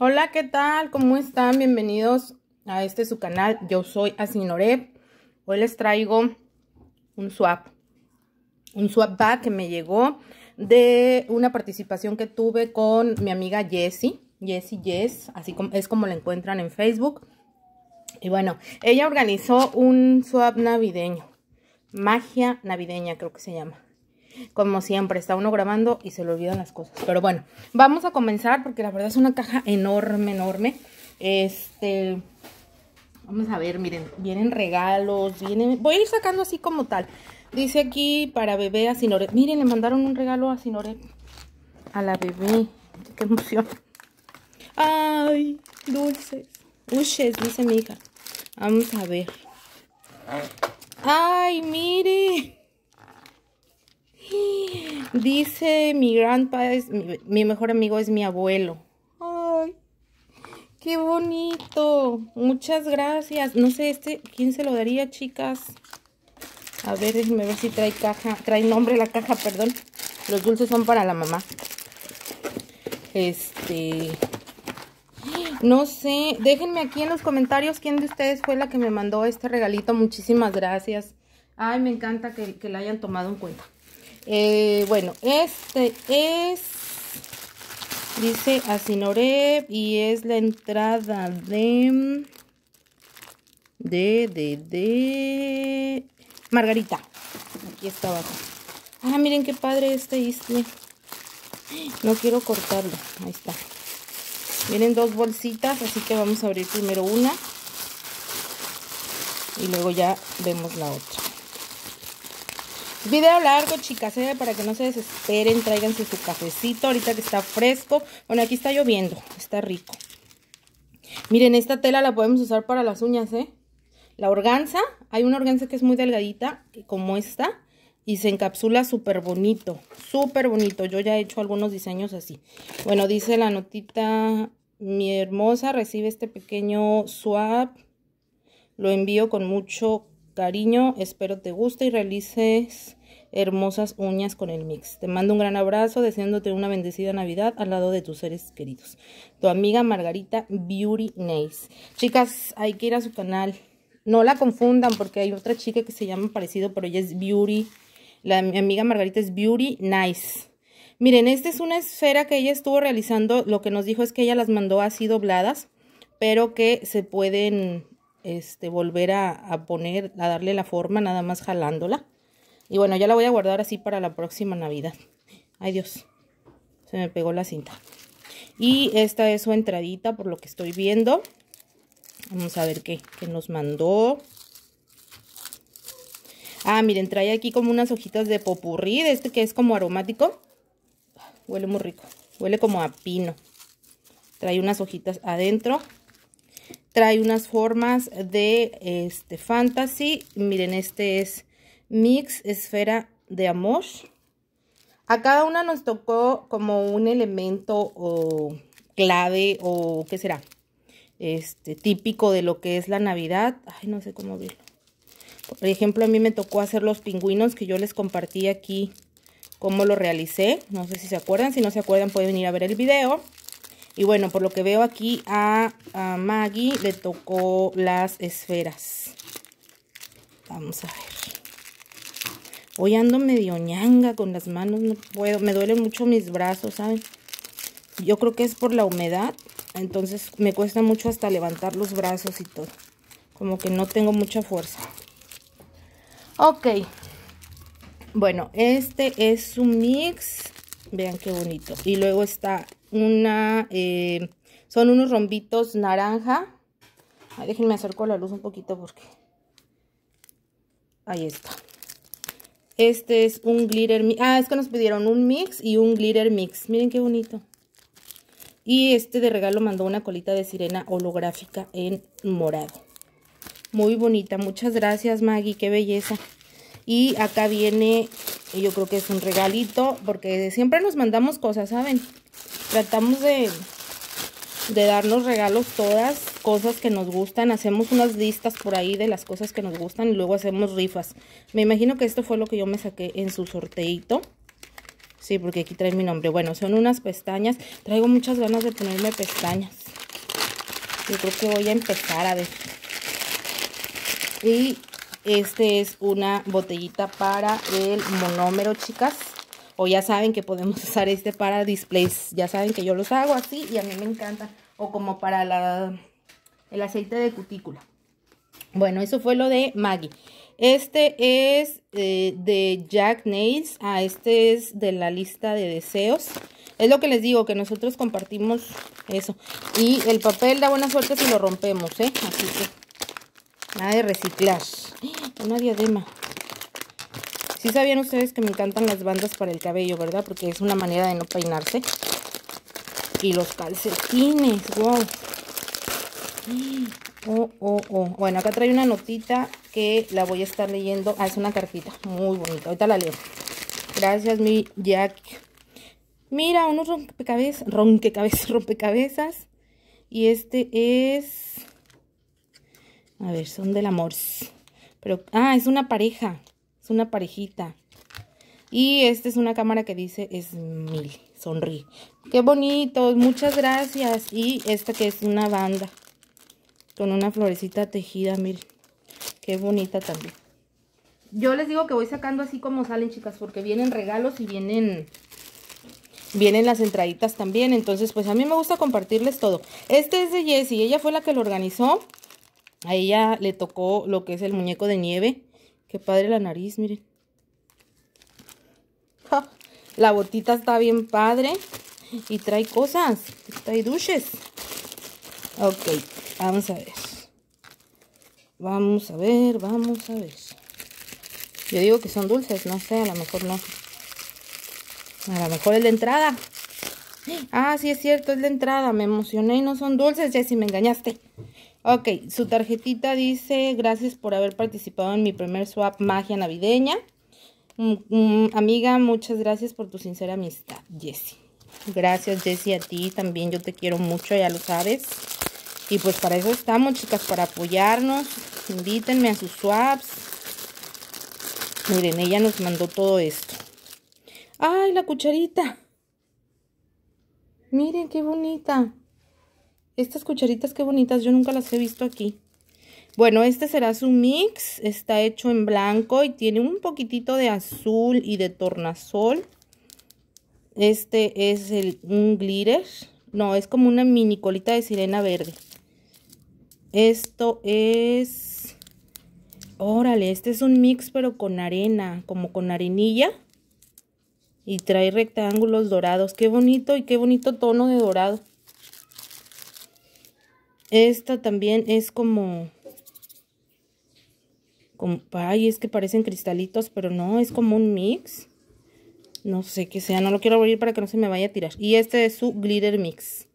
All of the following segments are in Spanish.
Hola, ¿qué tal? ¿Cómo están? Bienvenidos a este su canal. Yo soy Asinorep. Hoy les traigo un swap. Un swap bag que me llegó de una participación que tuve con mi amiga Jessie. Jessie Yes, así es como la encuentran en Facebook. Y bueno, ella organizó un swap navideño. Magia navideña creo que se llama. Como siempre, está uno grabando y se le olvidan las cosas. Pero bueno, vamos a comenzar porque la verdad es una caja enorme, enorme. Este, vamos a ver, miren, vienen regalos, vienen, voy a ir sacando así como tal. Dice aquí para bebé a Sinoret. Miren, le mandaron un regalo a Sinoret. A la bebé. Qué emoción. Ay, dulces. Uches, dice mi hija. Vamos a ver. Ay, mire. Dice mi grandpa, es, mi, mejor amigo es mi abuelo. Ay, qué bonito. Muchas gracias. No sé, este, ¿quién se lo daría, chicas? A ver, déjenme ver si trae caja, trae nombre la caja, perdón. Los dulces son para la mamá. Este, no sé, déjenme aquí en los comentarios quién de ustedes fue la que me mandó este regalito. Muchísimas gracias. Ay, me encanta que, que la hayan tomado en cuenta. Eh, bueno, este es, dice Asinorep y es la entrada de, de, de, de, Margarita. Aquí está abajo. Ah, miren qué padre este isle. No quiero cortarlo. Ahí está. Vienen dos bolsitas, así que vamos a abrir primero una. Y luego ya vemos la otra. Video largo, chicas, ¿eh? para que no se desesperen, tráiganse su cafecito ahorita que está fresco. Bueno, aquí está lloviendo, está rico. Miren, esta tela la podemos usar para las uñas, ¿eh? La organza, hay una organza que es muy delgadita, como esta, y se encapsula súper bonito, súper bonito. Yo ya he hecho algunos diseños así. Bueno, dice la notita, mi hermosa recibe este pequeño swap. Lo envío con mucho cariño, espero te guste y realices hermosas uñas con el mix. Te mando un gran abrazo, deseándote una bendecida Navidad al lado de tus seres queridos. Tu amiga Margarita Beauty Nails. Chicas, hay que ir a su canal. No la confundan porque hay otra chica que se llama parecido, pero ella es Beauty. La, mi amiga Margarita es Beauty Nice. Miren, esta es una esfera que ella estuvo realizando. Lo que nos dijo es que ella las mandó así dobladas, pero que se pueden este, volver a, a, poner, a darle la forma, nada más jalándola. Y bueno, ya la voy a guardar así para la próxima Navidad. Ay Dios, se me pegó la cinta. Y esta es su entradita por lo que estoy viendo. Vamos a ver qué, nos mandó. Ah, miren, trae aquí como unas hojitas de popurrí, de este que es como aromático. Huele muy rico, huele como a pino. Trae unas hojitas adentro trae unas formas de este fantasy. Miren, este es mix esfera de amor. A cada una nos tocó como un elemento o clave o qué será, este típico de lo que es la Navidad. Ay, no sé cómo verlo. Por ejemplo, a mí me tocó hacer los pingüinos que yo les compartí aquí cómo lo realicé. No sé si se acuerdan, si no se acuerdan pueden ir a ver el video. Y bueno, por lo que veo aquí a, a Maggie le tocó las esferas. Vamos a ver. Hoy ando medio ñanga con las manos, no puedo, me duelen mucho mis brazos, ¿saben? Yo creo que es por la humedad, entonces me cuesta mucho hasta levantar los brazos y todo. Como que no tengo mucha fuerza. Ok. Bueno, este es un mix. Vean qué bonito. Y luego está una, eh, son unos rombitos naranja. Ay, déjenme acerco la luz un poquito porque... Ahí está. Este es un glitter mix. Ah, es que nos pidieron un mix y un glitter mix. Miren qué bonito. Y este de regalo mandó una colita de sirena holográfica en morado. Muy bonita. Muchas gracias, Maggie. Qué belleza. Y acá viene, yo creo que es un regalito, porque siempre nos mandamos cosas, ¿saben? Tratamos de, de darnos regalos todas, cosas que nos gustan. Hacemos unas listas por ahí de las cosas que nos gustan y luego hacemos rifas. Me imagino que esto fue lo que yo me saqué en su sorteito. Sí, porque aquí trae mi nombre. Bueno, son unas pestañas. Traigo muchas ganas de ponerme pestañas. Yo creo que voy a empezar a ver. Y este es una botellita para el monómero, chicas. O ya saben que podemos usar este para displays. Ya saben que yo los hago así y a mí me encanta. O como para la, el aceite de cutícula. Bueno, eso fue lo de Maggie. Este es eh, de Jack Nails. Ah, este es de la lista de deseos. Es lo que les digo, que nosotros compartimos eso. Y el papel da buena suerte si lo rompemos, ¿eh? Así que nada de reciclar. Una diadema. Sí sabían ustedes que me encantan las bandas para el cabello, ¿verdad? Porque es una manera de no peinarse. Y los calcetines, wow. Oh, oh, oh. Bueno, acá trae una notita que la voy a estar leyendo. Ah, es una cartita muy bonita. Ahorita la leo. Gracias, mi Jack. Mira, unos rompecabezas, rompecabezas, rompecabezas. Y este es... A ver, son del amor. Pero, ah, es una pareja. Es una parejita. Y esta es una cámara que dice es mil. Sonríe. Qué bonito. Muchas gracias. Y esta que es una banda con una florecita tejida, miren. Qué bonita también. Yo les digo que voy sacando así como salen, chicas, porque vienen regalos y vienen vienen las entraditas también. Entonces, pues a mí me gusta compartirles todo. Este es de Jessie, ella fue la que lo organizó. A ella le tocó lo que es el muñeco de nieve. Qué padre la nariz, miren. La botita está bien padre. Y trae cosas, trae duches. Ok, Vamos a ver. Vamos a ver, vamos a ver. Yo digo que son dulces, no sé, a lo mejor no. A lo mejor es de entrada. Ah, sí es cierto, es de entrada. Me emocioné y no son dulces, Jessy, me engañaste. Ok, su tarjetita dice, gracias por haber participado en mi primer swap magia navideña. Mm, mm, amiga, muchas gracias por tu sincera amistad, Jessie. Gracias, Jessie, a ti también. Yo te quiero mucho, ya lo sabes. Y pues para eso estamos, chicas, para apoyarnos. Invítenme a sus swaps. Miren, ella nos mandó todo esto. ¡Ay, la cucharita! Miren, qué bonita. Estas cucharitas, qué bonitas. Yo nunca las he visto aquí. Bueno, este será su mix. Está hecho en blanco y tiene un poquitito de azul y de tornasol. Este es el, un glitter. No, es como una mini colita de sirena verde. Esto es... Órale, este es un mix pero con arena, como con arenilla. Y trae rectángulos dorados. Qué bonito y qué bonito tono de dorado. Esta también es como... como ay, es que parecen cristalitos, pero no, es como un mix. No sé qué sea, no lo quiero abrir para que no se me vaya a tirar. Y este es su glitter mix.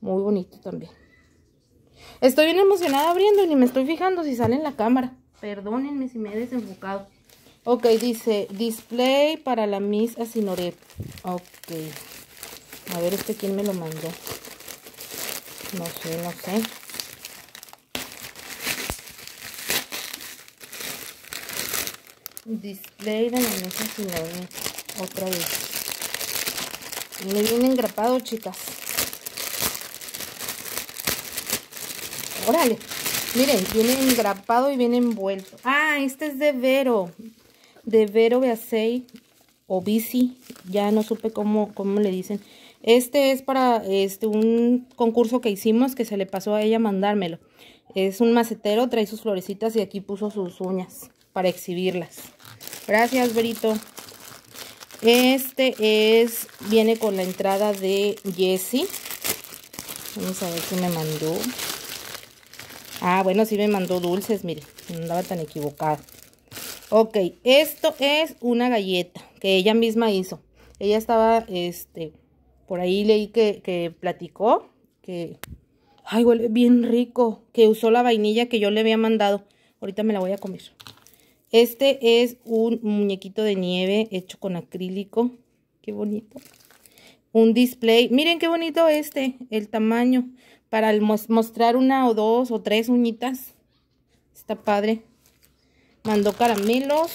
Muy bonito también. Estoy bien emocionada abriendo y ni me estoy fijando si sale en la cámara. Perdónenme si me he desenfocado. Ok, dice display para la Miss Asinoret. Ok. A ver, este quién me lo mandó. No sé, no sé. Display de la Miss Asinoret. Otra vez. Me viene engrapado, chicas. Órale. Miren, viene engrapado y viene envuelto. Ah, este es de Vero. De Vero Beasei o Bici. Ya no supe cómo, cómo le dicen. Este es para este un concurso que hicimos que se le pasó a ella mandármelo. Es un macetero, trae sus florecitas y aquí puso sus uñas para exhibirlas. Gracias, Verito. Este es, viene con la entrada de Jessie. Vamos a ver qué me mandó. Ah, bueno, sí me mandó dulces, mire, no andaba tan equivocada. Ok, esto es una galleta que ella misma hizo. Ella estaba, este, por ahí leí que, que platicó que, ay, huele bien rico, que usó la vainilla que yo le había mandado. Ahorita me la voy a comer. Este es un muñequito de nieve hecho con acrílico. Qué bonito. Un display. Miren qué bonito este, el tamaño para mostrar una o dos o tres uñitas. Está padre. Mandó caramelos,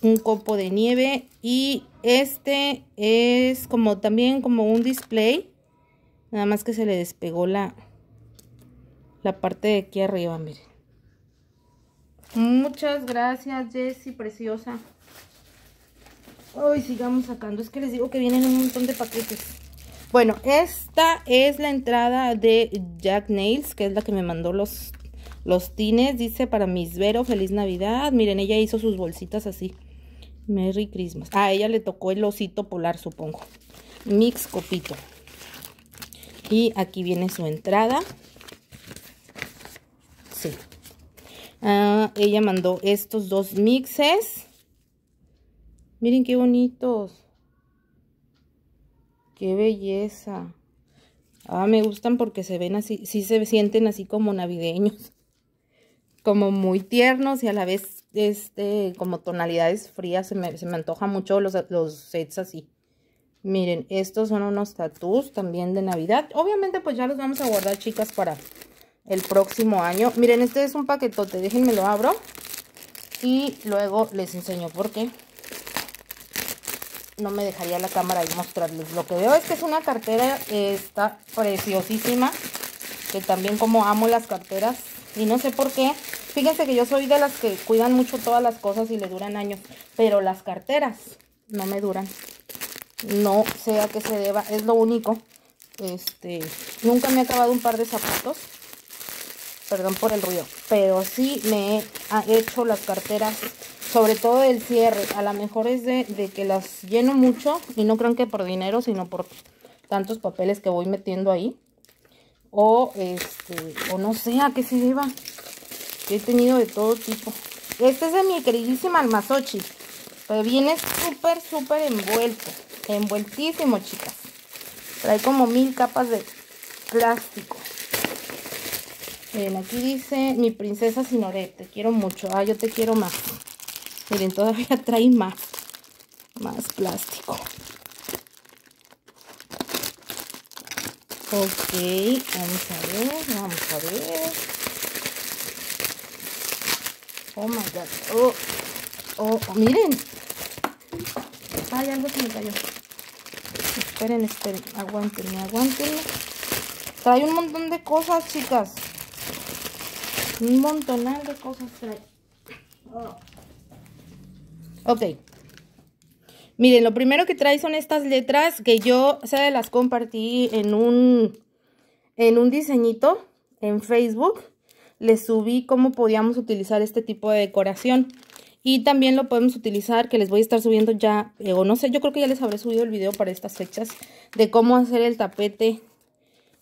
un copo de nieve y este es como también como un display. Nada más que se le despegó la, la parte de aquí arriba, miren. Muchas gracias, Jessie, preciosa. Hoy sigamos sacando. Es que les digo que vienen un montón de paquetes. Bueno, esta es la entrada de Jack Nails, que es la que me mandó los, los tines. Dice para mis Vero, feliz Navidad. Miren, ella hizo sus bolsitas así. Merry Christmas. A ella le tocó el osito polar, supongo. Mix copito. Y aquí viene su entrada. Sí. Ah, ella mandó estos dos mixes. Miren qué bonitos. Qué belleza. Ah, me gustan porque se ven así, sí se sienten así como navideños. Como muy tiernos y a la vez, este, como tonalidades frías. Se me, se me antoja mucho los, los sets así. Miren, estos son unos tatús también de Navidad. Obviamente, pues ya los vamos a guardar, chicas, para el próximo año. Miren, este es un paquetote. Déjenme lo abro. Y luego les enseño por qué no me dejaría la cámara ahí mostrarles. Lo que veo es que es una cartera, está preciosísima, que también como amo las carteras y no sé por qué. Fíjense que yo soy de las que cuidan mucho todas las cosas y le duran años, pero las carteras no me duran. No sé a qué se deba, es lo único. Este, nunca me he acabado un par de zapatos. Perdón por el ruido, pero sí me he hecho las carteras sobre todo el cierre, a lo mejor es de, que las lleno mucho y no crean que por dinero, sino por tantos papeles que voy metiendo ahí. O este, o no sé a qué se deba. he tenido de todo tipo. Este es de mi queridísima Almazochi. Pero viene súper, súper envuelto. Envueltísimo, chicas. Trae como mil capas de plástico. Miren, aquí dice mi princesa Sinoret. Te quiero mucho. Ah, yo te quiero más. Miren, todavía trae más, más plástico. Ok, vamos a ver, vamos a ver. Oh my god. Oh, oh, oh, miren. Hay algo que me cayó. Esperen, esperen. Aguántenme, aguántenme. Trae un montón de cosas, chicas. Un montonal de cosas trae. Oh. Ok. Miren, lo primero que trae son estas letras que yo se las compartí en un, en un diseñito en Facebook. Les subí cómo podíamos utilizar este tipo de decoración. Y también lo podemos utilizar, que les voy a estar subiendo ya, eh, o no sé, yo creo que ya les habré subido el video para estas fechas, de cómo hacer el tapete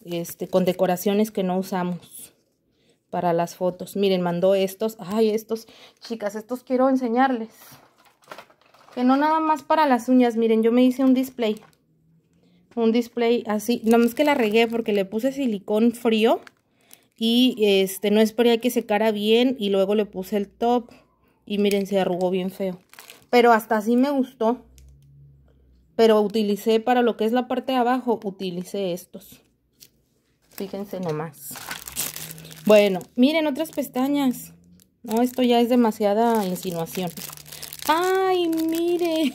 este, con decoraciones que no usamos para las fotos. Miren, mandó estos. Ay, estos, chicas, estos quiero enseñarles. Que no nada más para las uñas. Miren, yo me hice un display. Un display así. Nada más que la regué porque le puse silicón frío. Y este no esperé a que secara bien. Y luego le puse el top. Y miren, se arrugó bien feo. Pero hasta así me gustó. Pero utilicé para lo que es la parte de abajo. Utilicé estos. Fíjense nomás. Bueno, miren otras pestañas. No, esto ya es demasiada insinuación. ¡Ay, mire!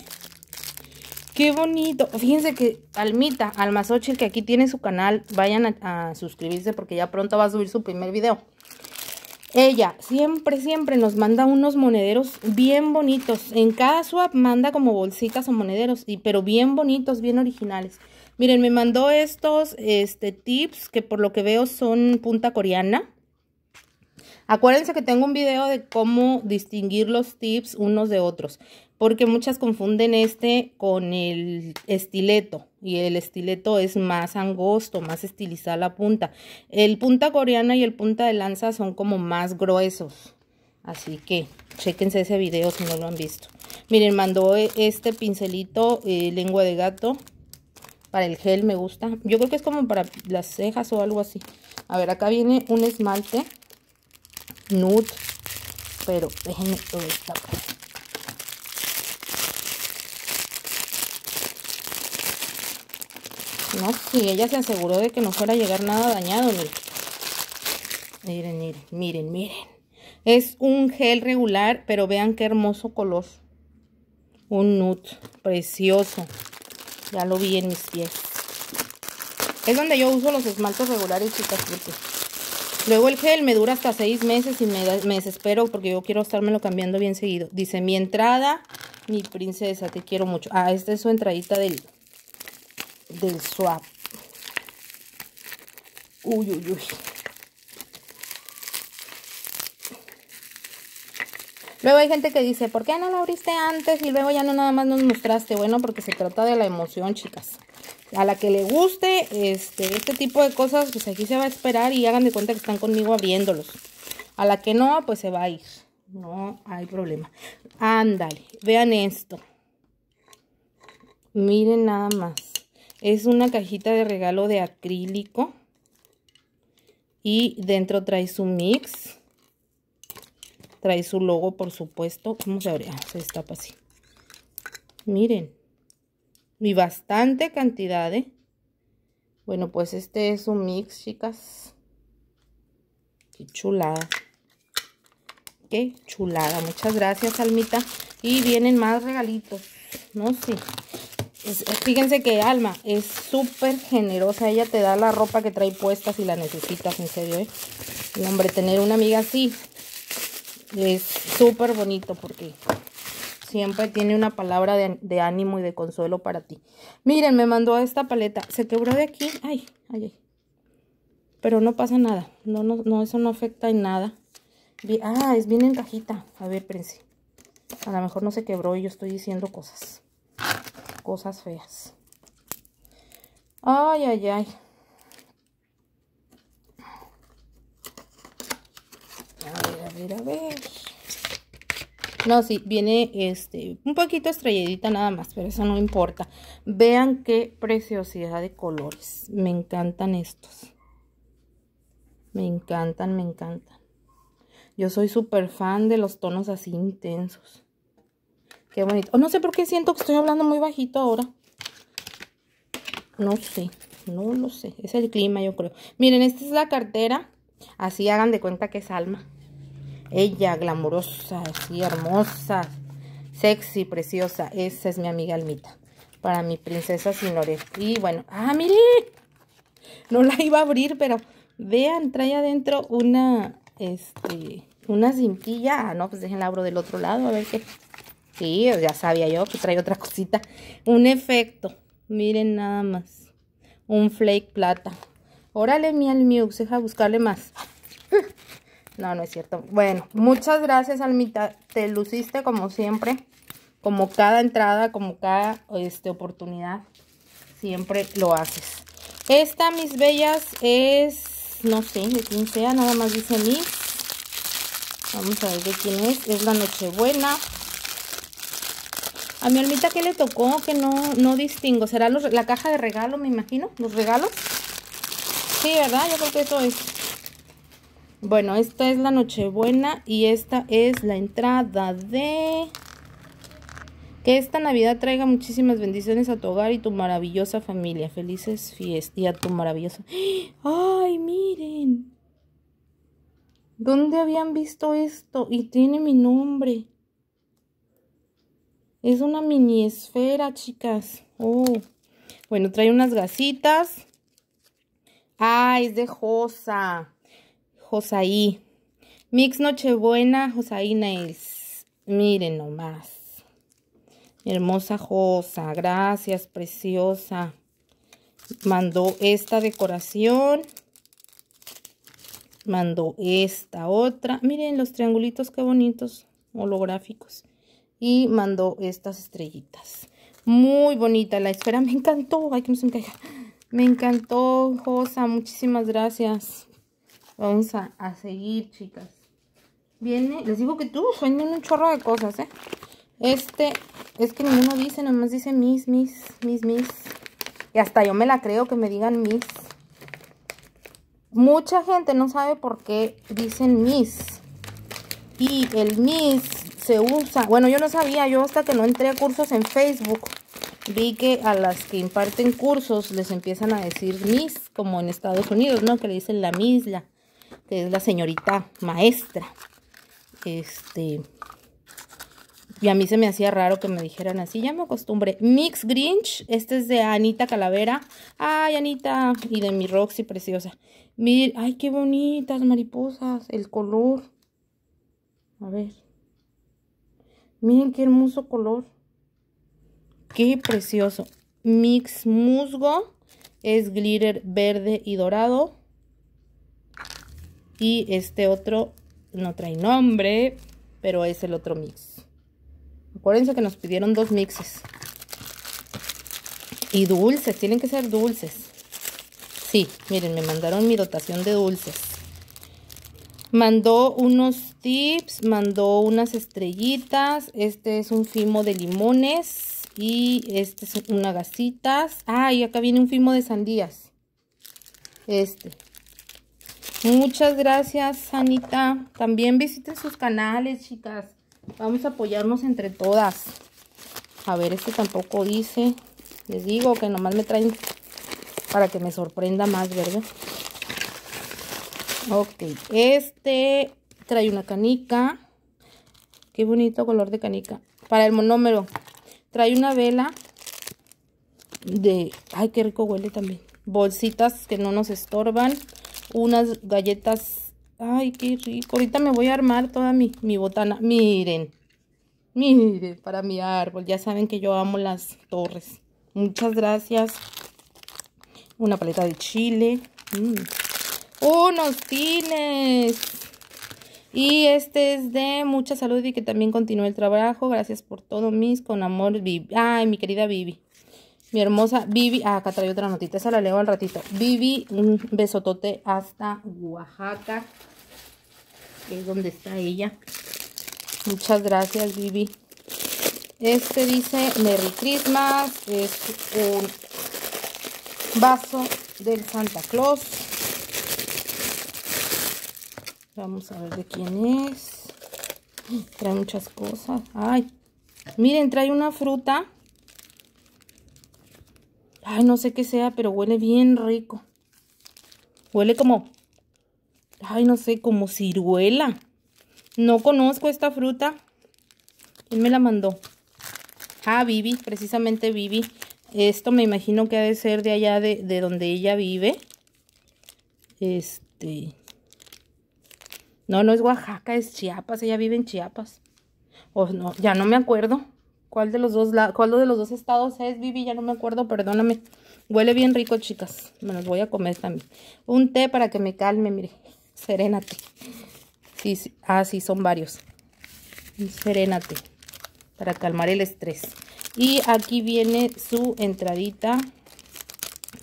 ¡Qué bonito! Fíjense que Almita, Almazochil, que aquí tiene su canal, vayan a, suscribirse porque ya pronto va a subir su primer video. Ella siempre, siempre nos manda unos monederos bien bonitos. En cada swap manda como bolsitas o monederos, y, pero bien bonitos, bien originales. Miren, me mandó estos este, tips que por lo que veo son punta coreana. Acuérdense que tengo un video de cómo distinguir los tips unos de otros, porque muchas confunden este con el estileto y el estileto es más angosto, más estilizada la punta. El punta coreana y el punta de lanza son como más gruesos, así que chequense ese video si no lo han visto. Miren, mandó este pincelito eh, lengua de gato para el gel, me gusta. Yo creo que es como para las cejas o algo así. A ver, acá viene un esmalte nude, pero déjenme todo esto. No, si ella se aseguró de que no fuera a llegar nada dañado, miren. Miren, miren, miren, miren. Es un gel regular, pero vean qué hermoso color. Un nude precioso. Ya lo vi en mis pies. Es donde yo uso los esmaltes regulares, chicas, porque Luego el gel me dura hasta seis meses y me, desespero porque yo quiero estármelo cambiando bien seguido. Dice, mi entrada, mi princesa, te quiero mucho. Ah, esta es su entradita del, del swap. Uy, uy, uy. Luego hay gente que dice, ¿por qué no la abriste antes y luego ya no nada más nos mostraste? Bueno, porque se trata de la emoción, chicas. A la que le guste este, este tipo de cosas, pues aquí se va a esperar y hagan de cuenta que están conmigo abriéndolos. A la que no, pues se va a ir. No hay problema. Ándale, vean esto. Miren nada más. Es una cajita de regalo de acrílico. Y dentro trae su mix. Trae su logo, por supuesto. ¿Cómo se abre? Ah, se destapa así. Miren. Y bastante cantidad, ¿eh? Bueno, pues este es un mix, chicas. Qué chulada. Qué chulada. Muchas gracias, Almita. Y vienen más regalitos. No sé. fíjense que Alma es súper generosa. Ella te da la ropa que trae puesta si la necesitas, en serio, ¿eh? Y, hombre, tener una amiga así es súper bonito porque siempre tiene una palabra de, ánimo y de consuelo para ti. Miren, me mandó esta paleta. Se quebró de aquí. Ay, ay, ay. Pero no pasa nada. No, no, no, eso no afecta en nada. Ah, es bien en cajita. A ver, Prince. A lo mejor no se quebró y yo estoy diciendo cosas. Cosas feas. Ay, ay, ay. A ver, a ver, a ver. No, sí, viene este un poquito estrelladita nada más, pero eso no importa. Vean qué preciosidad de colores. Me encantan estos. Me encantan, me encantan. Yo soy súper fan de los tonos así intensos. Qué bonito. Oh, no sé por qué siento que estoy hablando muy bajito ahora. No sé, no lo sé. Es el clima, yo creo. Miren, esta es la cartera. Así hagan de cuenta que es Alma. Ella, glamurosa, así hermosa, sexy, preciosa. Esa es mi amiga Almita. Para mi princesa Sinore. Y bueno, ah, mire. No la iba a abrir, pero vean, trae adentro una, este, una cintilla. Ah, no, pues déjenla abro del otro lado, a ver qué. Sí, ya sabía yo que trae otra cosita. Un efecto. Miren nada más. Un flake plata. Órale, mi Almiux, deja buscarle más. No, no es cierto. Bueno, muchas gracias, Almita. Te luciste como siempre. Como cada entrada, como cada este, oportunidad. Siempre lo haces. Esta, mis bellas, es... No sé de quién sea. Nada más dice Miss. Vamos a ver de quién es. Es la Nochebuena. A mi almita, ¿qué le tocó? Que no, no distingo. ¿Será la caja de regalo, me imagino? ¿Los regalos? Sí, ¿verdad? Yo creo que eso es. Bueno, esta es la Nochebuena y esta es la entrada de... Que esta Navidad traiga muchísimas bendiciones a tu hogar y tu maravillosa familia. Felices fiestas y a tu maravillosa... ¡Ay, miren! ¿Dónde habían visto esto? Y tiene mi nombre. Es una mini esfera, chicas. Oh. Bueno, trae unas gasitas. Ah, es de Josa. Josaí. Mix Nochebuena, Josaí Nails. Miren nomás. Hermosa Josa. Gracias, preciosa. Mandó esta decoración. Mandó esta otra. Miren los triangulitos, qué bonitos. Holográficos. Y mandó estas estrellitas. Muy bonita la esfera. Me encantó. Ay, que no se me Me encantó, Josa. Muchísimas gracias. Vamos a, seguir, chicas. Viene, les digo que tú venden un chorro de cosas, ¿eh? Este, es que ninguno dice, nomás dice mis, mis, mis, mis. Y hasta yo me la creo que me digan mis. Mucha gente no sabe por qué dicen mis. Y el mis se usa, bueno, yo no sabía, yo hasta que no entré a cursos en Facebook, vi que a las que imparten cursos les empiezan a decir mis, como en Estados Unidos, ¿no? Que le dicen la misla que es la señorita maestra. Este, Y a mí se me hacía raro que me dijeran así, ya me acostumbré. Mix Grinch, este es de Anita Calavera. Ay, Anita, y de mi Roxy preciosa. Miren, ay, qué bonitas mariposas, el color. A ver. Miren qué hermoso color. Qué precioso. Mix Musgo es glitter verde y dorado. Y este otro no trae nombre, pero es el otro mix. Acuérdense que nos pidieron dos mixes. Y dulces, tienen que ser dulces. Sí, miren, me mandaron mi dotación de dulces. Mandó unos tips, mandó unas estrellitas. Este es un fimo de limones. Y este es una gasitas. Ah, y acá viene un fimo de sandías. Este. Muchas gracias, Anita. También visiten sus canales, chicas. Vamos a apoyarnos entre todas. A ver, este tampoco dice. Les digo que nomás me traen para que me sorprenda más, ¿verdad? Ok, este trae una canica. Qué bonito color de canica. Para el monómero. Trae una vela de... Ay, qué rico huele también. Bolsitas que no nos estorban unas galletas. Ay, qué rico. Ahorita me voy a armar toda mi, mi botana. Miren. Miren, para mi árbol. Ya saben que yo amo las torres. Muchas gracias. Una paleta de chile. Mm. Unos tines. Y este es de mucha salud y que también continúe el trabajo. Gracias por todo, mis. Con amor, Vivi. Ay, mi querida Vivi. Mi hermosa Vivi, ah, acá trae otra notita, esa la leo al ratito. Vivi, un besotote hasta Oaxaca, es donde está ella. Muchas gracias, Vivi. Este dice Merry Christmas, es un vaso del Santa Claus. Vamos a ver de quién es. Trae muchas cosas. Ay, miren, trae una fruta Ay, no sé qué sea, pero huele bien rico. Huele como... Ay, no sé, como ciruela. No conozco esta fruta. ¿Quién me la mandó? Ah, Vivi, precisamente Vivi. Esto me imagino que ha de ser de allá de, de donde ella vive. Este... No, no es Oaxaca, es Chiapas. Ella vive en Chiapas. O no, ya no me acuerdo. ¿Cuál de los dos, cuál de los dos estados es, Vivi? Ya no me acuerdo, perdóname. Huele bien rico, chicas. Me los voy a comer también. Un té para que me calme, mire. Serénate. Sí. Ah, sí, son varios. Serénate. Para calmar el estrés. Y aquí viene su entradita.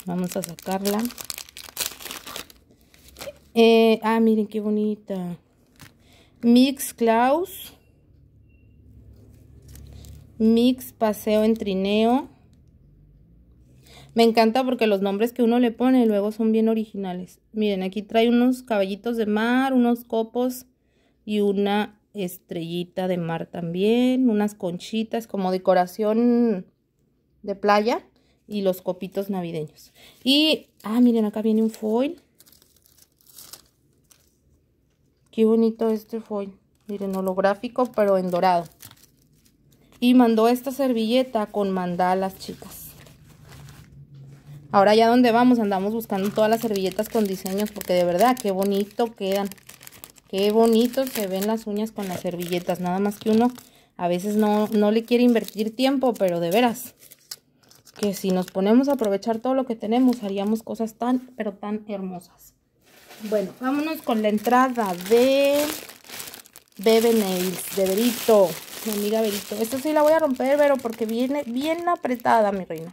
Vamos a sacarla. Eh, ah, miren qué bonita. Mix Klaus. Mix Paseo en Trineo. Me encanta porque los nombres que uno le pone luego son bien originales. Miren, aquí trae unos caballitos de mar, unos copos y una estrellita de mar también. Unas conchitas como decoración de playa y los copitos navideños. Y, ah, miren, acá viene un foil. Qué bonito este foil. Miren, holográfico, pero en dorado. Y mandó esta servilleta con mandalas, chicas. Ahora ya donde vamos andamos buscando todas las servilletas con diseños porque de verdad qué bonito quedan. Qué bonito se ven las uñas con las servilletas. Nada más que uno a veces no, no le quiere invertir tiempo, pero de veras que si nos ponemos a aprovechar todo lo que tenemos haríamos cosas tan, pero tan hermosas. Bueno, vámonos con la entrada de Bebe Nails, de Verito mi amiga Berito. Esta sí la voy a romper, pero porque viene bien apretada, mi reina.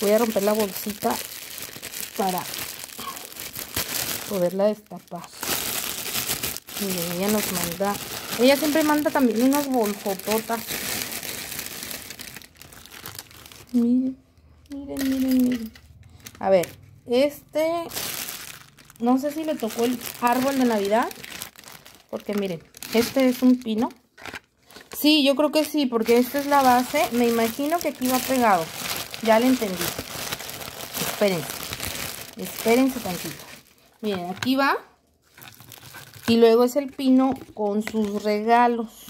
Voy a romper la bolsita para poderla destapar. Miren, ella nos manda... Ella siempre manda también unas bolsototas. Miren, miren, miren, miren. A ver, este... No sé si le tocó el árbol de Navidad. Porque miren, este es un pino. Sí, yo creo que sí, porque esta es la base. Me imagino que aquí va pegado. Ya le entendí. Espérense. Espérense tantito. Miren, aquí va. Y luego es el pino con sus regalos.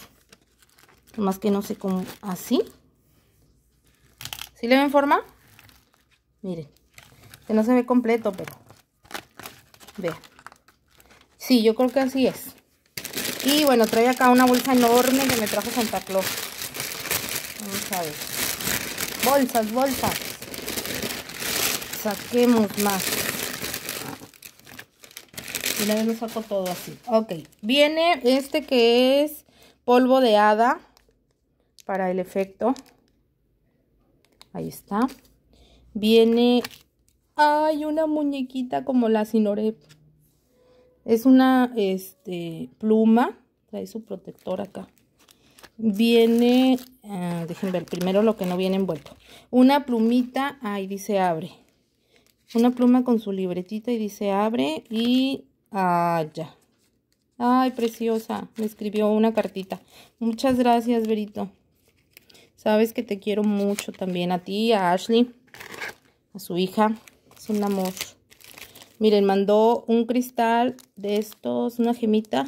Más que no sé cómo, así. ¿Sí le ven forma? Miren, que no se ve completo, pero vean. Sí, yo creo que así es. Y bueno, trae acá una bolsa enorme que me trajo Santa Claus. Vamos a ver. Bolsas, bolsas. Saquemos más. Y una vez lo saco todo así. Ok. Viene este que es polvo de hada para el efecto. Ahí está. Viene... Hay una muñequita como la Sinorep. Es una este, pluma. Trae su protector acá. Viene... Uh, déjenme ver primero lo que no viene envuelto. Una plumita. Ahí dice abre. Una pluma con su libretita y dice abre. Y... Ah, ya. Ay, preciosa. Me escribió una cartita. Muchas gracias, Verito. Sabes que te quiero mucho también a ti, a Ashley, a su hija. Es un amor. Miren, mandó un cristal de estos, una gemita.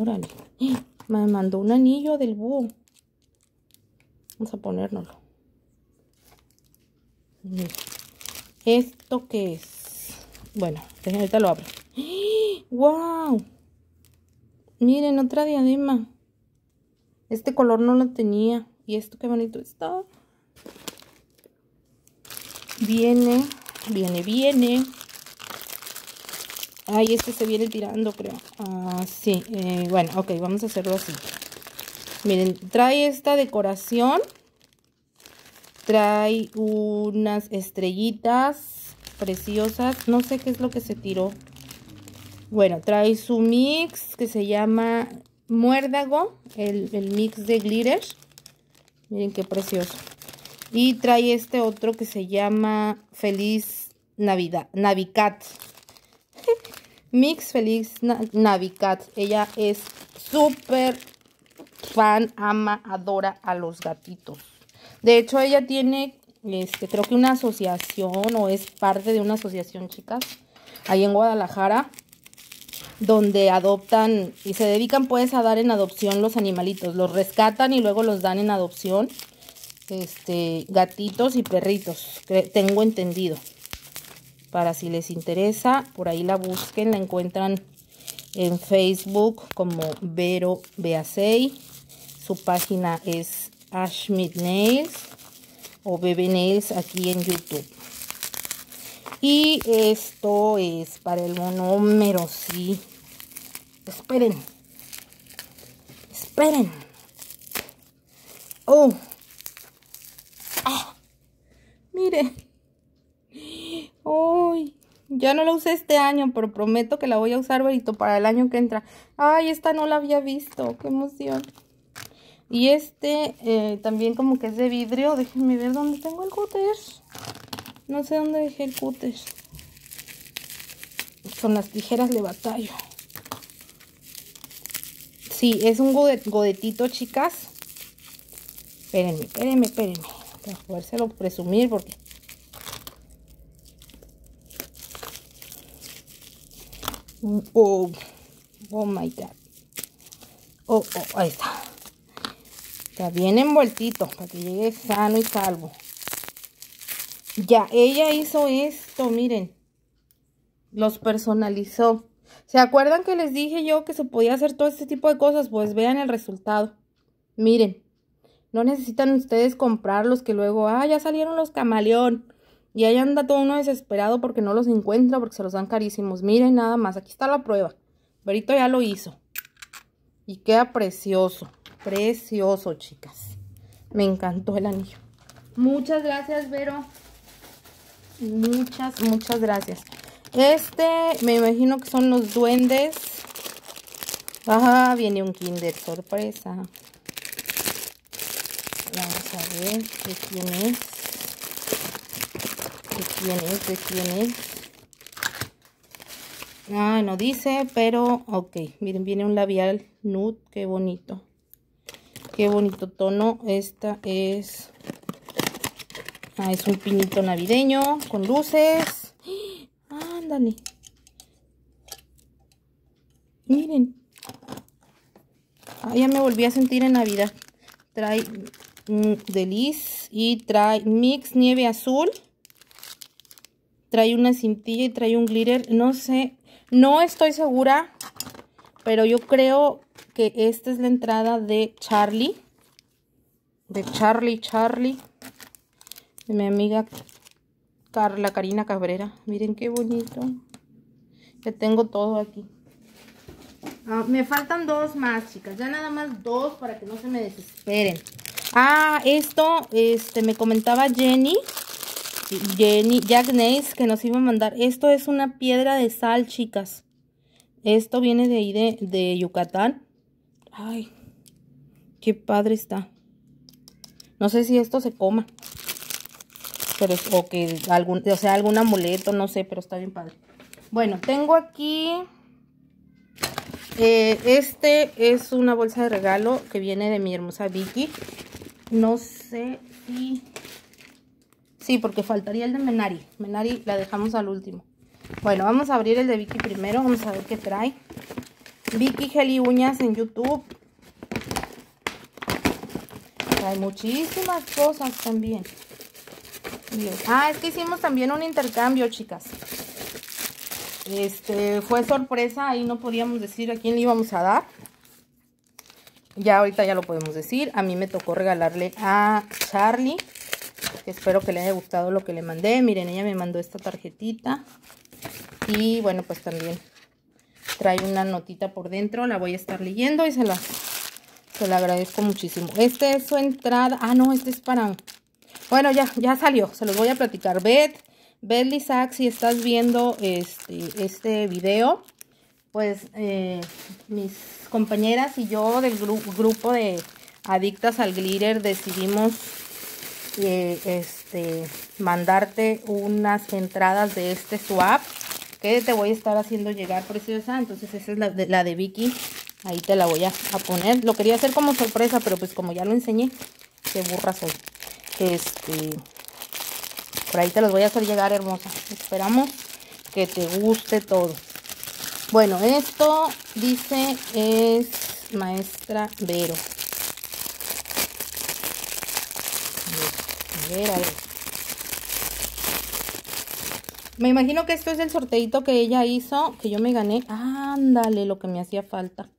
Órale. Me mandó un anillo del búho. Vamos a ponérnoslo. ¿Esto qué es? Bueno, ahorita lo abro. ¡Wow! Miren, otra diadema. Este color no lo tenía. Y esto qué bonito está. Viene, viene, viene. Ay, este se viene tirando, creo. Ah, sí. Eh, bueno, ok, vamos a hacerlo así. Miren, trae esta decoración. Trae unas estrellitas preciosas. No sé qué es lo que se tiró. Bueno, trae su mix que se llama muérdago, el, mix de glitter. Miren qué precioso. Y trae este otro que se llama Feliz Navidad, Navicat. mix Feliz Navicat. Ella es súper fan, ama, adora a los gatitos. De hecho, ella tiene, este, creo que una asociación o es parte de una asociación, chicas, ahí en Guadalajara donde adoptan y se dedican pues a dar en adopción los animalitos. Los rescatan y luego los dan en adopción. Este, gatitos y perritos, tengo entendido. Para si les interesa, por ahí la busquen, la encuentran en Facebook como Vero Beasei. Su página es Ashmit Nails o Bebe Nails aquí en YouTube. Y esto es para el monómero, sí. Esperen. Esperen. Oh. Ah. Miren. Uy. Ya no la usé este año, pero prometo que la voy a usar, ahorita para el año que entra. Ay, esta no la había visto. Qué emoción. Y este eh, también como que es de vidrio. Déjenme ver dónde tengo el cúter. No sé dónde dejé el cúter. Con las tijeras de batallo. Sí, es un godetito, chicas. Espérenme, espérenme, espérenme. Para podérselo presumir porque... Oh, oh my God. Oh, oh, ahí está. Está bien envueltito para que llegue sano y salvo. Ya, ella hizo esto, miren. Los personalizó. ¿Se acuerdan que les dije yo que se podía hacer todo este tipo de cosas? Pues vean el resultado. Miren, no necesitan ustedes comprarlos que luego, ah, ya salieron los camaleón. Y ahí anda todo uno desesperado porque no los encuentra, porque se los dan carísimos. Miren nada más, aquí está la prueba. Verito ya lo hizo. Y queda precioso, precioso, chicas. Me encantó el anillo. Muchas gracias, Vero. Muchas, muchas gracias. Este, me imagino que son los duendes. Ajá, viene un Kinder sorpresa. A ver de quién es. De quién es, de quién es. Ah, no dice, pero ok. Miren, viene un labial nude. Qué bonito. Qué bonito tono. Esta es Ah, es un pinito navideño con luces. Ándale. Miren. Ah, ya me volví a sentir en Navidad. Trae un Delice y trae Mix Nieve Azul. Trae una cintilla y trae un glitter. No sé, no estoy segura, pero yo creo que esta es la entrada de Charlie. De Charlie, Charlie. De mi amiga Carla, Karina Cabrera. Miren qué bonito. Que tengo todo aquí. Ah, me faltan dos más, chicas. Ya nada más dos para que no se me desesperen. Ah, esto, este, me comentaba Jenny. Jenny, Jack Nace, que nos iba a mandar. Esto es una piedra de sal, chicas. Esto viene de ahí de, de Yucatán. Ay, qué padre está. No sé si esto se coma. Pero, o que algún, o sea, algún amuleto, no sé, pero está bien padre. Bueno, tengo aquí eh, este es una bolsa de regalo que viene de mi hermosa Vicky. No sé si... Sí, porque faltaría el de Menari. Menari la dejamos al último. Bueno, vamos a abrir el de Vicky primero. Vamos a ver qué trae. Vicky Gel Uñas en YouTube. Trae muchísimas cosas también. Ah, es que hicimos también un intercambio, chicas. Este, fue sorpresa, ahí no podíamos decir a quién le íbamos a dar. Ya ahorita ya lo podemos decir. A mí me tocó regalarle a Charlie. Espero que le haya gustado lo que le mandé. Miren, ella me mandó esta tarjetita. Y bueno, pues también trae una notita por dentro. La voy a estar leyendo y se la, se la agradezco muchísimo. Este es su entrada. Ah, no, este es para... Bueno, ya, ya salió. Se los voy a platicar. Beth Belly Sack, si estás viendo este, este video, pues eh, mis compañeras y yo del grupo de adictas al glitter decidimos eh, este, mandarte unas entradas de este swap que te voy a estar haciendo llegar preciosa. Entonces esa es la de, la de Vicky. Ahí te la voy a, a, poner. Lo quería hacer como sorpresa, pero pues como ya lo enseñé, qué burra soy. Este, por ahí te los voy a hacer llegar, hermosa. Esperamos que te guste todo. Bueno, esto dice es Maestra Vero. A ver, a ver. Me imagino que esto es el sorteito que ella hizo, que yo me gané. Ándale, lo que me hacía falta.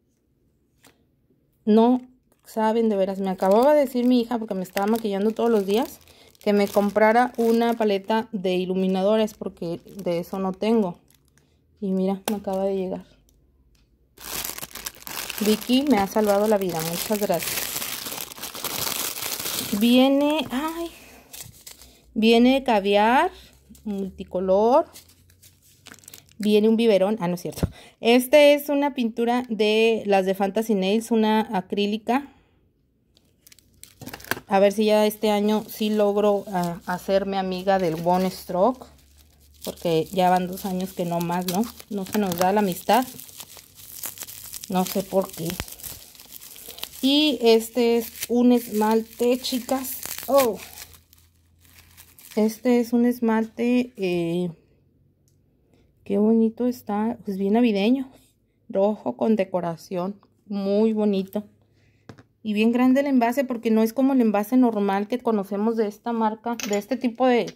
No saben, de veras, me acababa de decir mi hija, porque me estaba maquillando todos los días, que me comprara una paleta de iluminadores porque de eso no tengo. Y mira, me acaba de llegar. Vicky me ha salvado la vida, muchas gracias. Viene, ay, viene caviar multicolor. Viene un biberón, ah no es cierto. Este es una pintura de las de Fantasy Nails, una acrílica a ver si ya este año sí logro uh, hacerme amiga del One Stroke. Porque ya van dos años que no más, ¿no? No se nos da la amistad. No sé por qué. Y este es un esmalte, chicas. Oh. Este es un esmalte. Eh, qué bonito está. Pues bien navideño. Rojo con decoración. Muy bonito. Y bien grande el envase porque no es como el envase normal que conocemos de esta marca, de este tipo de,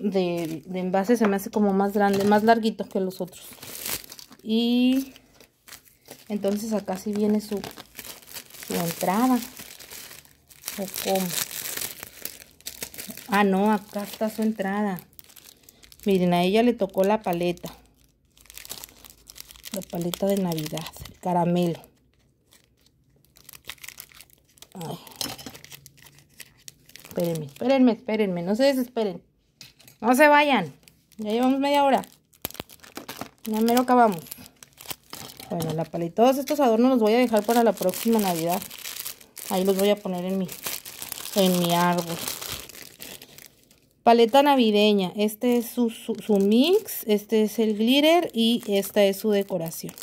de, envase se me hace como más grande, más larguito que los otros. Y entonces acá sí viene su, su entrada. ¿O cómo? Ah, no, acá está su entrada. Miren, a ella le tocó la paleta. La paleta de Navidad, el caramelo. Espérenme, espérenme, espérenme, no se desesperen. No se vayan. Ya llevamos media hora. Ya mero acabamos. Bueno, la paleta, todos estos adornos los voy a dejar para la próxima Navidad. Ahí los voy a poner en mi, en mi árbol. Paleta navideña. Este es su, su mix. Este es el glitter. Y esta es su decoración.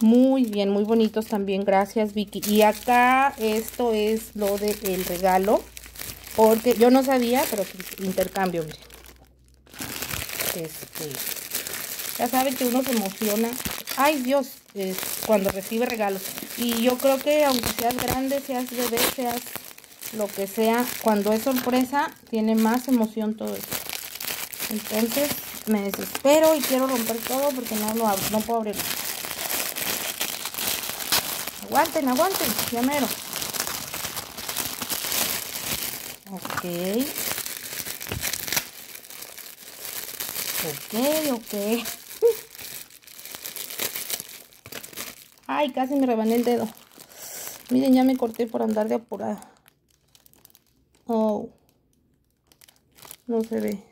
Muy bien, muy bonitos también. Gracias, Vicky. Y acá esto es lo del regalo. Porque yo no sabía, pero intercambio, miren. Este, ya saben que uno se emociona. Ay, Dios, cuando recibe regalos. Y yo creo que aunque seas grande, seas bebé, seas lo que sea, cuando es sorpresa, tiene más emoción todo eso. Entonces, me desespero y quiero romper todo porque no lo abro, no puedo abrirlo. Aguanten, aguanten, ya. Ok. Ok, ok. Ay, casi me rebané el dedo. Miren, ya me corté por andar de apurada. Oh. No se ve.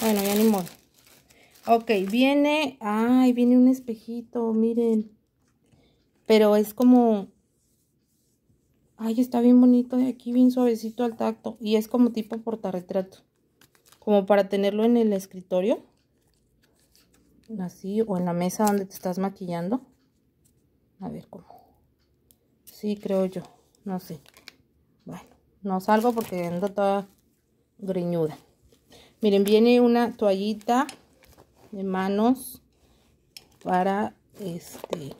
Bueno, ya ni modo. Ok, viene... Ay, viene un espejito, miren. Pero es como... Ay, está bien bonito de aquí, bien suavecito al tacto. Y es como tipo portarretrato. Como para tenerlo en el escritorio. Así, o en la mesa donde te estás maquillando. A ver cómo. Sí, creo yo. No sé. Bueno, no salgo porque ando toda greñuda. Miren, viene una toallita de manos para este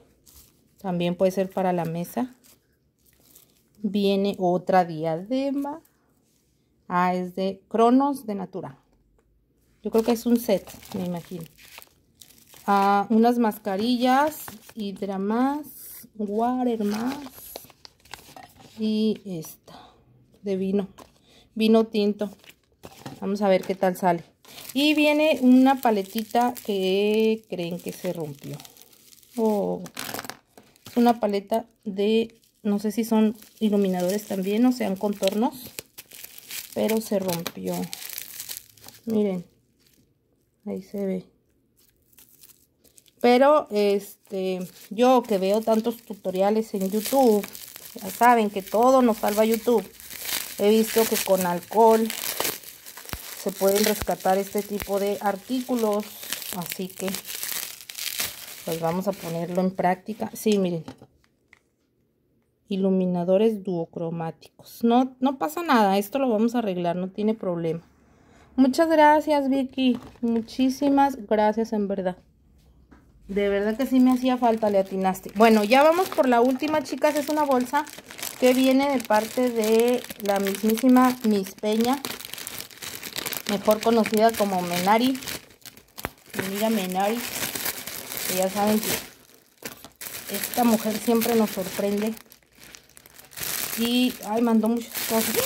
también puede ser para la mesa. Viene otra diadema. Ah es de cronos de natura. Yo creo que es un set me imagino. Ah, unas mascarillas hidra más water más y esta de vino vino tinto. Vamos a ver qué tal sale. Y viene una paletita que creen que se rompió. Oh, una paleta de, no sé si son iluminadores también o sean contornos. Pero se rompió. Miren. Ahí se ve. Pero, este, yo que veo tantos tutoriales en YouTube, ya saben que todo nos salva YouTube. He visto que con alcohol se pueden rescatar este tipo de artículos así que pues vamos a ponerlo en práctica. Sí miren. Iluminadores duocromáticos. No no pasa nada esto lo vamos a arreglar no tiene problema. Muchas gracias Vicky. Muchísimas gracias en verdad. De verdad que sí me hacía falta le atinaste. Bueno ya vamos por la última chicas. Es una bolsa que viene de parte de la mismísima Miss Peña mejor conocida como Menari. Mi amiga Menari, ya saben que esta mujer siempre nos sorprende. Y, ay, mandó muchas cosas.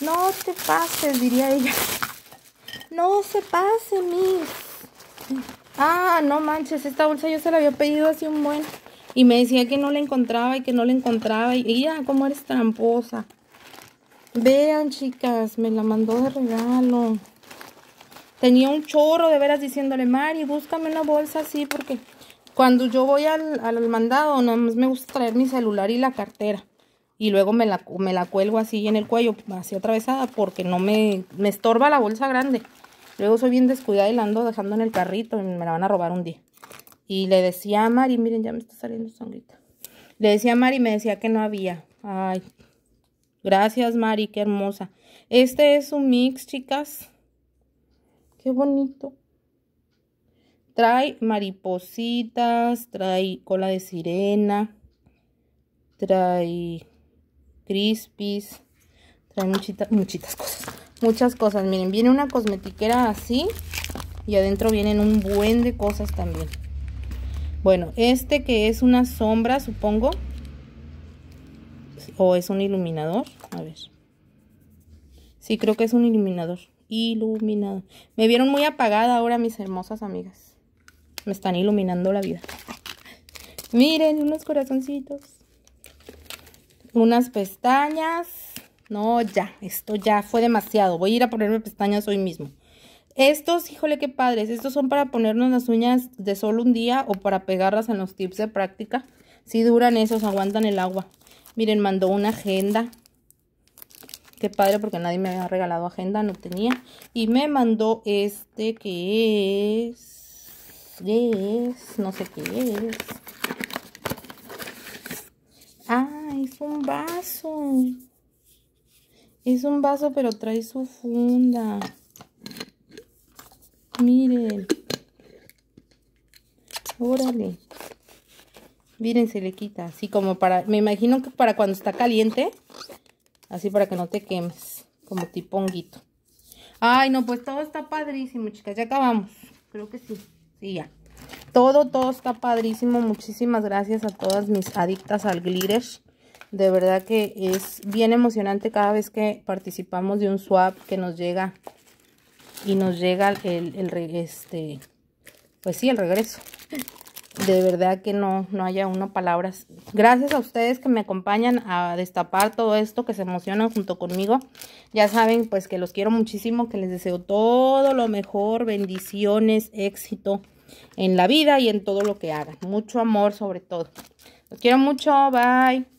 No te pases, diría ella. No se pase, mis. Ah, no manches, esta bolsa yo se la había pedido hace un buen. Y me decía que no la encontraba y que no la encontraba. Y ella, cómo eres tramposa. Vean, chicas, me la mandó de regalo. Tenía un chorro de veras diciéndole, Mari, búscame una bolsa así porque cuando yo voy al, al mandado, nada más me gusta traer mi celular y la cartera. Y luego me la, me la cuelgo así en el cuello, así atravesada, porque no me, me estorba la bolsa grande. Luego soy bien descuidada y la ando dejando en el carrito y me la van a robar un día. Y le decía a Mari, miren, ya me está saliendo sangrita. Le decía a Mari me decía que no había. Ay, gracias Mari, qué hermosa. Este es un mix, chicas, Qué bonito. Trae maripositas, trae cola de sirena, trae crispies, trae muchitas, muchitas cosas. Muchas cosas. Miren, viene una cosmetiquera así y adentro vienen un buen de cosas también. Bueno, este que es una sombra, supongo. O es un iluminador. A ver. Sí, creo que es un iluminador iluminado. Me vieron muy apagada ahora mis hermosas amigas. Me están iluminando la vida. Miren, unos corazoncitos. Unas pestañas. No, ya, esto ya fue demasiado. Voy a ir a ponerme pestañas hoy mismo. Estos, híjole, qué padres. Estos son para ponernos las uñas de solo un día o para pegarlas en los tips de práctica. Si duran esos, aguantan el agua. Miren, mandó una agenda Qué padre porque nadie me había regalado agenda, no tenía. Y me mandó este que es... ¿Qué es? No sé qué es. Ah, es un vaso. Es un vaso pero trae su funda. Miren. Órale. Miren, se le quita. Así como para... Me imagino que para cuando está caliente. Así para que no te quemes. Como tipo honguito. Ay, no, pues todo está padrísimo, chicas. Ya acabamos. Creo que sí. Sí, ya. Todo, todo está padrísimo. Muchísimas gracias a todas mis adictas al glitter. De verdad que es bien emocionante cada vez que participamos de un swap que nos llega y nos llega el, el este, pues sí, el regreso. De verdad que no, no haya uno palabras. Gracias a ustedes que me acompañan a destapar todo esto, que se emocionan junto conmigo. Ya saben, pues que los quiero muchísimo, que les deseo todo lo mejor, bendiciones, éxito en la vida y en todo lo que hagan. Mucho amor sobre todo. Los quiero mucho, bye.